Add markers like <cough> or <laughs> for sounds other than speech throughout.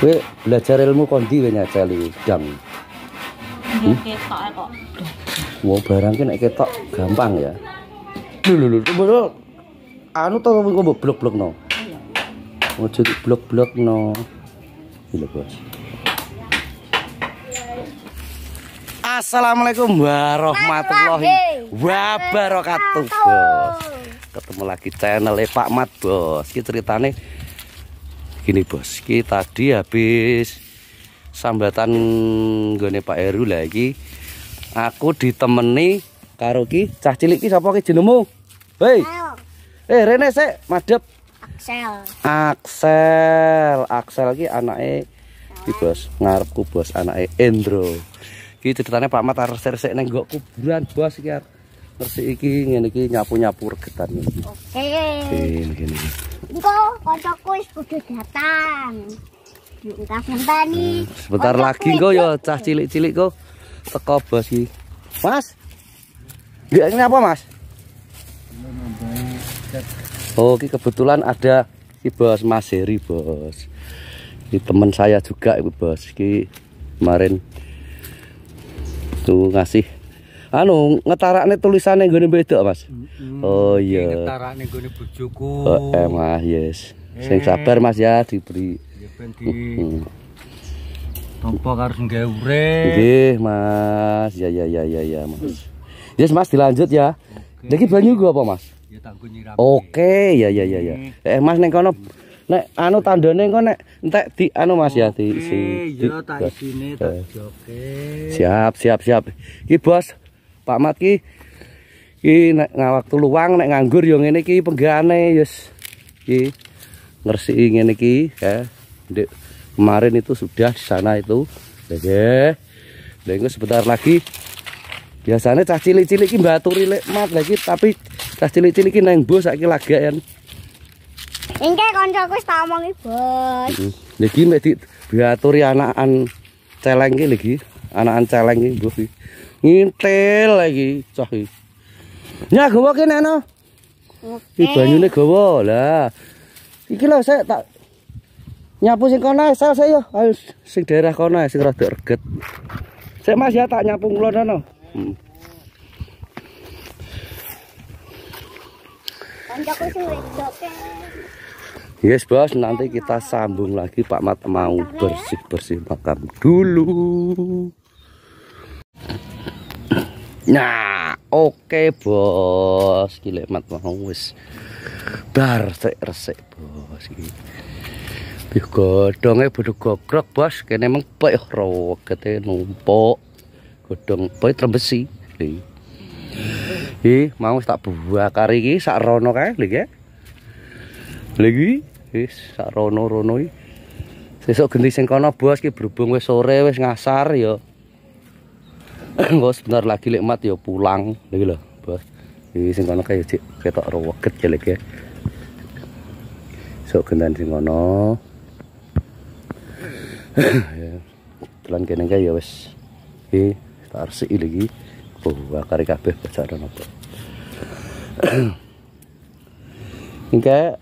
Kowe belajar ilmu kondi kowe nyaceli udang. Iya ketok kok. Mau barang ki nek ketok gampang ya. Lho lho lho. Anu to kok mbok blok-blok no. Ojo blok-blok no. Gila, Bos. Assalamualaikum warahmatullahi wabarakatuh, Bos. Ketemu lagi channel Pak Mat, Bos. Ki ceritane gini, Bos. Ki tadi habis sambatan gone Pak Heru lagi. Aku ditemeni karo ki cah cilik ki sapa ki jenengmu? Hei. Eh Rene sik madhep. Axel. Axel. Axel ki anake ki Bos, ngarepku Bos, anake Endro. Ki ceritane Pak Mat arep resik ning nggo kuburan Bos arep resik iki ngene iki nyapu-nyapu regetan iki. Oke. Ngene. Engko kancaku wis kudu datang. Kita sentani. Sebentar lagi kok ya cah cilik-cilik kok teko Bos iki. Mas. Dia ini apa, Mas? Oh, ini kebetulan ada si Bos Mas Heri, Bos. Ini teman saya juga, Ibu Bos. Ini kemarin tuh ngasih anu ngetarakne tulisannya gue beda, Mas. Oh iya. Ngetarakne gone bojoku. Oh, eh, Mas, yes. Sing sabar, Mas ya diberi. Ya ben di Hmm. karo nggawe urip. Nggih, Mas. Ya ya ya ya ya, Mas. Yes, Mas dilanjut ya. Lagi banyu gua apa, Mas? Ya nyirami. Oke, ya ya ya ya. Eh, Mas ning kono nek anu tandane engko nek entek di anu Mas ya di Oke, si. di- ya tak isine tak joke. Siap, siap, siap. Iki Bos, Pak Mat ki ki nek waktu luang nek nganggur yo ngene iki penggane yes. Ki ngresiki ngene iki ya. Ndek kemarin itu sudah di sana itu. Nggih. Lah engko sebentar lagi biasanya cah cilik-cilik ki mbaturi lek mat lagi tapi cah cilik-cilik ki nang bos lagakan. Engke kancaku wis tak omongi, Bos. Lagi mek di diaturi anakan celeng ki lagi, anakan celeng ki mbuh ki. Ngintil lagi cah iki. Nya gawa kene no. Iki banyune gawa. Lah. Iki lho saya tak nyapu sing kono saya saya. Ayo sing daerah kono sing rada reget. Sik Mas ya tak nyapu ngulon no. Hmm. Yes bos, nanti kita sambung lagi Pak Mat mau bersih-bersih makam dulu. Nah, oke bos, gile mat mau bar sik resik bos iki. Bih godhonge bodho gogrok bos, kene mempek ro kete numpuk. Godhong boy trembesi. Ih, mau tak bakar iki sak rono kae lho ya. Lagi wis sak rono-rono iki. Sesuk genti sing kono bos ki berhubung wis sore wis ngasar ya. <clears throat> Bos sebentar lagi lek mat ya pulang lagi lho, bos. Iki sing kono kaya cek ketok reweget ya lek ya. Sok gendan sing kono. <clears throat> ya. Telan kene kae ya wis. Iki tak resiki lagi. Oh, bakar kabeh bacaran apa. <clears throat> Ini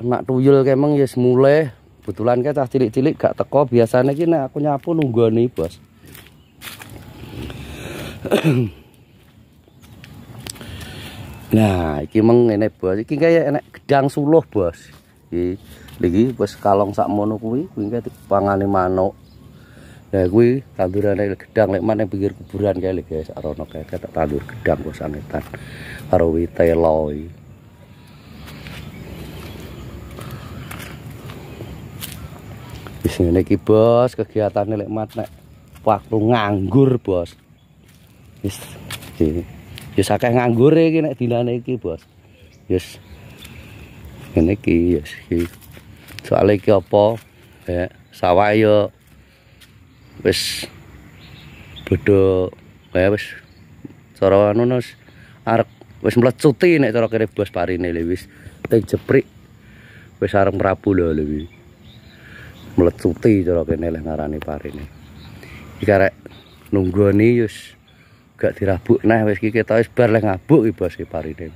anak tuyul kemeng ya mulai kebetulan kayak cah cilik-cilik gak teko biasanya ki nek aku nyapu nunggoni bos <coughs> nah iki meng bos. Iki kayak enek gedang suluh bos. Iki lagi bos kalong sak mono kuwi kuwi kayak pangane manuk. Nah kuwi tandurane gedang lek mana pinggir kuburan kayak lagi sak rono kayak tak tandur gedang bos anetan karo witelo iki. Wis ngene iki, Bos, kegiatane lek mat nek waktu nganggur, Bos. Wis. Wis akeh nganggure iki nek dinane iki, Bos. Wis ngene iki, wis iki. Soale iki apa? Ya, sawah yo wis bodho ya wis cara anu wis arep wis mlecuti nek cara kene Bos parine lho wis teng jeprik wis arep rabu lho iki. melecuti cara kene leh ngarani parine. Iki arek nunggoni yus gak dirabuk nah wis iki ketok wis bar leh ngabuk iki bos parine.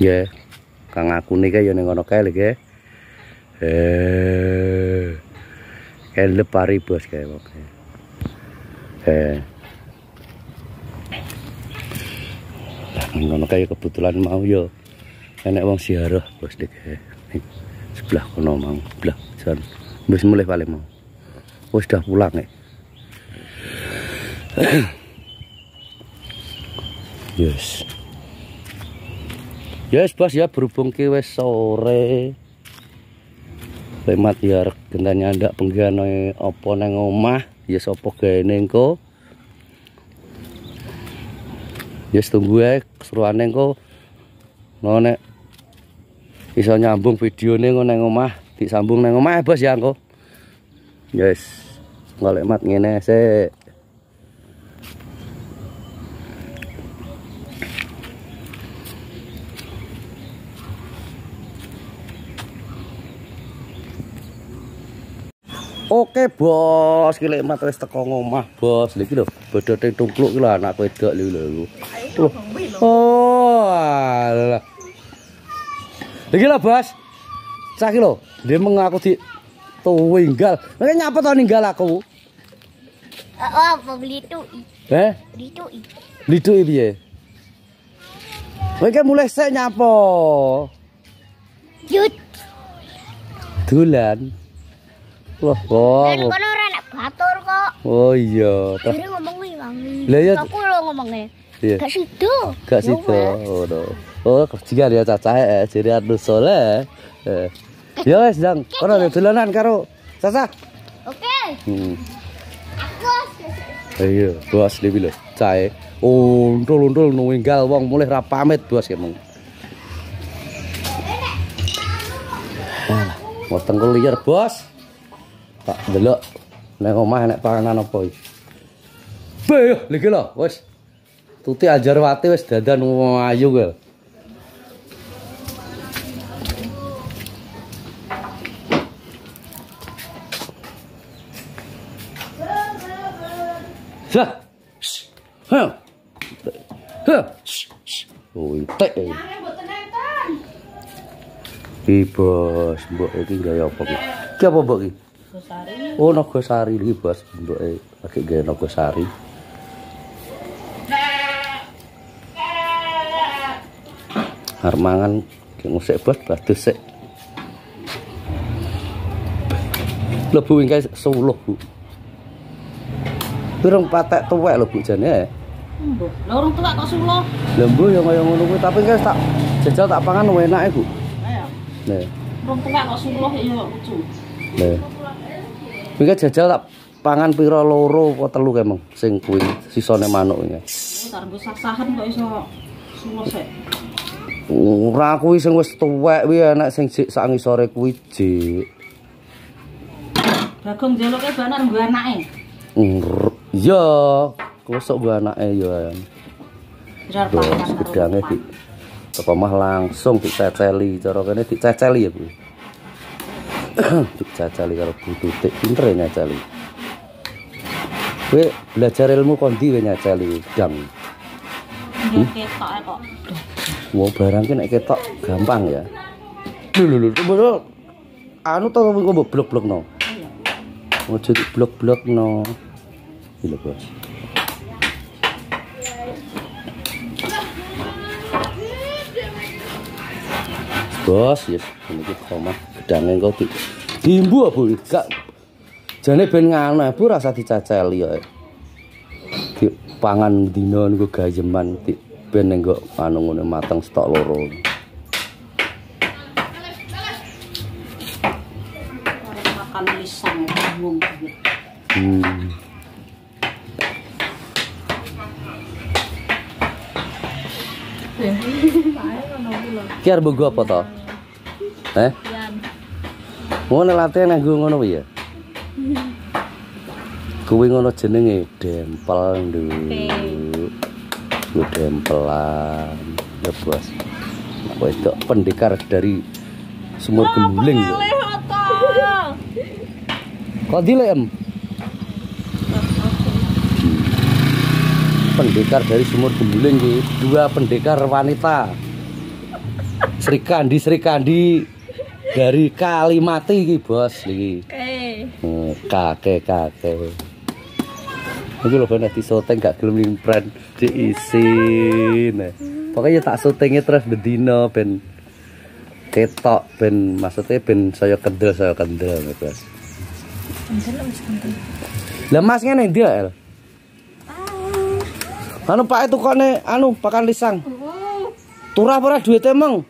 Ya, kang aku niki ya ning ngono kae lho, Eh. Helep pari bos kayak oke. Eh. Lah ngono kayak kebetulan mau yo. Enek wong siarah bos dek. Sebelah kono mau, sebelah jan. Wis mulai paling mau. Wis udah pulang ya. Yes. Yes bos ya berhubung ki wis sore. Lemat ya gentanya ndak penggane apa nang omah, ya sapa gaene engko. Yes tunggu ae keseruane engko. Ngono iso nyambung videone engko nang omah, disambung nang omah bos ya engko. Yes. Golek mat ngene sik. Oke bos, ki lek mat wis teko ngomah bos. Lha iki lho, bodote tungkluk ki lho anak wedok lho lho. Oh, alah. Iki lho bos. Cah ki lho, dia mengaku di tuwinggal. Nek nyapa to ninggal aku? Oh, apa beli itu? Eh, Beli itu. lidu piye? Kowe mulai sik nyapa? Yut. Dolan. Loh, Dan oh. kono ora nek batur kok. Oh iya, toh. Jadi ngomongnya wangi. Lah iya. Aku lo ngomongnya. Iya. Gak situ. Gak situ. Oh, no. Oh, kerjaan ya caca eh jadi anu soleh. Eh. Ya wes, Dang. Kono dolanan karo Caca. Oke. Hmm. Iya, bos dewi lho. Cae. Untul-untul nunggal wong mulai ra pamit bos emang. Alah, Motong liar bos. Tak delok nek omah nek panganan apa iki. Be, lagi lho, wis. Tuti Ajarwati wis dadan wong ayu kuwi. Sa. Ha. Ha. Oh, tek. Iki bos, mbok iki gaya apa iki? Ki apa mbok iki? Oh, Nogosari iki bos, mbok e lagi gaya Nogosari. Armangan ki ngusik bos badus sik. Lebu ingkang 10, Bu. Pirang patek tuwek lho Bu jane. Lah orang tua kok sulo. Lembu yang kaya ngono kuwi tapi kan tak jajal tak pangan enak Bu. Ayo. Nih, Orang tua kok sulo ya lucu. nih. Kan jajal tak pangan pira loro apa telu kemeng sing kuwi sisane manuk iki. Targo sah-sahan kok iso sik. Ora kuwi sing wis tuwek kuwi enak sing jik sak ngisore kuwi jik. Bagong jaluke banar nggo anake. Iya, kosok gua anake ya. Terus pangan gedange di teko mah langsung diceceli cara kene diceceli ya kuwi. Diceceli karo Bu Tutik pinter ya nyeceli. Kowe belajar ilmu kondi we nyeceli dang. Ketok ae kok. Wong barang ki nek ketok gampang ya. Lho lho lho. Anu to kok blok-blokno. Ojo di blok-blokno. Gila, Bos. Bos, yes, ini kita omah gedange engko di dimbu Bu, gak jane ben ngono Bu rasa dicaceli ya. Di pangan dina niku gayeman di ben engko anu ngene mateng stok loro. Makan bingung gitu. Hmm. Ki arep apa to? Eh? Ngono latihan nganggo ngono ya. Kuwi ngono jenenge dempel nduk. Ku dempelan. Ya bos. Aku itu pendekar dari sumur gembuling. Kok dilek em? Pendekar dari sumur gembuling dua pendekar wanita. Sri Kandi, Sri Kandi dari Kalimati iki, Bos iki. Oke. Hmm, kakek kakek Iki lho ben di syuting gak gelem nyimpen diisin. Nah, Pokoknya tak syutingnya terus bendino ben ketok ben maksudnya ben saya kendel saya kendel Mas. Lah Mas ngene ndi El? Anu Pak itu kok anu pakan lisang. Turah ora duit emang.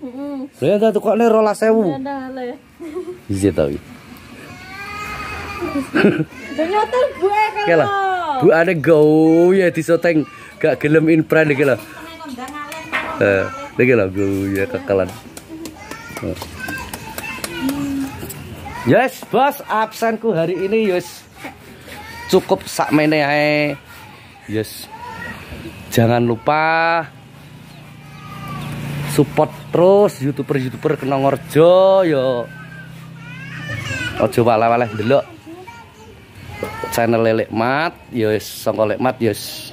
Lah ya tukokne 12000. Iya tau. Ternyata gue <laughs> lah. Bu ada go ya di syuting gak gelem in brand iki lho. Eh, iki lho go ya kekelan. Eh. Yes, bos, absenku hari ini yes. Cukup sak mene ae. Yes. Jangan lupa support terus youtuber-youtuber kena ngorjo yo. Ojo wala-wala delok channel Lelek Mat, yus sangka Lelek Mat yus.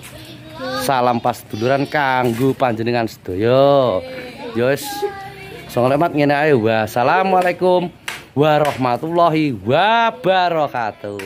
Salam pas duluran kanggo panjenengan sedaya. Yus. Sangka Lelek Mat ngene ae. Wassalamualaikum warahmatullahi wabarakatuh.